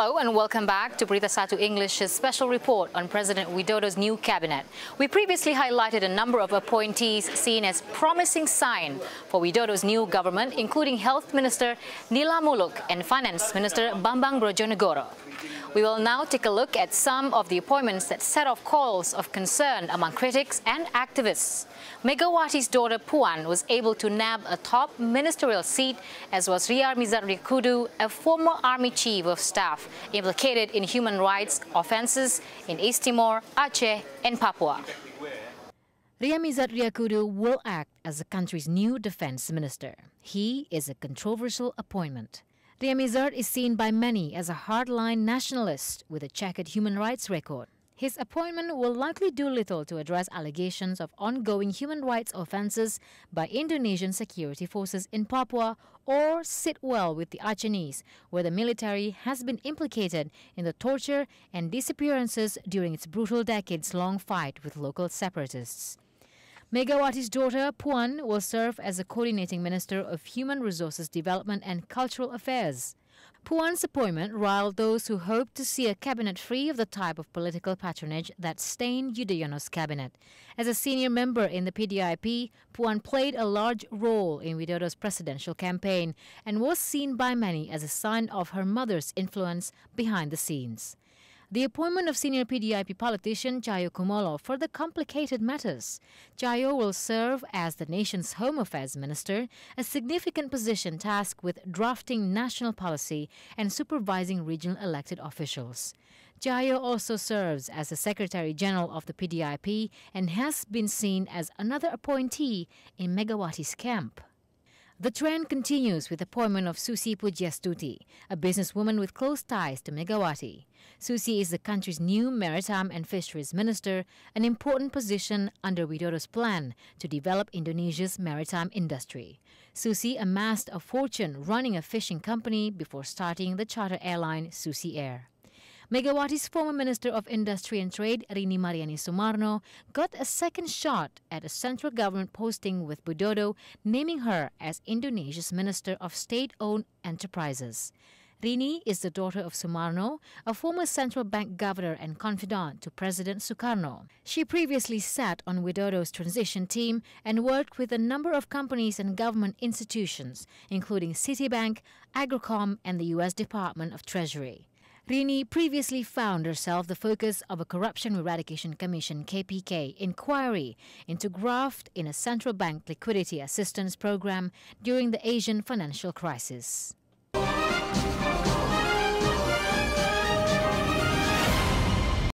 Hello and welcome back to BeritaSatu English's special report on President Widodo's new cabinet. We previously highlighted a number of appointees seen as promising sign for Widodo's new government, including Health Minister Nila Moeloek and Finance Minister Bambang Brodjonegoro. We will now take a look at some of the appointments that set off calls of concern among critics and activists. Megawati's daughter Puan was able to nab a top ministerial seat, as was Ryamizard Ryacudu, a former army chief of staff implicated in human rights offences in East Timor, Aceh and Papua. Ryamizard Ryacudu will act as the country's new defense minister. He is a controversial appointment. Ryamizard is seen by many as a hardline nationalist with a checkered human rights record. His appointment will likely do little to address allegations of ongoing human rights offences by Indonesian security forces in Papua or sit well with the Acehnese, where the military has been implicated in the torture and disappearances during its brutal decades-long fight with local separatists. Megawati's daughter, Puan, will serve as a coordinating minister of Human Resources Development and Cultural Affairs. Puan's appointment riled those who hoped to see a cabinet free of the type of political patronage that stained Yudhoyono's cabinet. As a senior member in the PDIP, Puan played a large role in Widodo's presidential campaign and was seen by many as a sign of her mother's influence behind the scenes. The appointment of senior PDIP politician Tjahjo Kumolo further complicated matters. Tjahjo will serve as the nation's Home Affairs Minister, a significant position tasked with drafting national policy and supervising regional elected officials. Tjahjo also serves as the Secretary General of the PDIP and has been seen as another appointee in Megawati's camp. The trend continues with the appointment of Susi Pujiastuti, a businesswoman with close ties to Megawati. Susi is the country's new Maritime and Fisheries Minister, an important position under Widodo's plan to develop Indonesia's maritime industry. Susi amassed a fortune running a fishing company before starting the charter airline Susi Air. Megawati's former Minister of Industry and Trade, Rini Mariani Soemarno, got a second shot at a central government posting with Widodo, naming her as Indonesia's Minister of State-Owned Enterprises. Rini is the daughter of Soemarno, a former central bank governor and confidant to President Sukarno. She previously sat on Widodo's transition team and worked with a number of companies and government institutions, including Citibank, Agricom, and the U.S. Department of Treasury. Rini previously found herself the focus of a Corruption Eradication Commission KPK inquiry into graft in a central bank liquidity assistance program during the Asian financial crisis.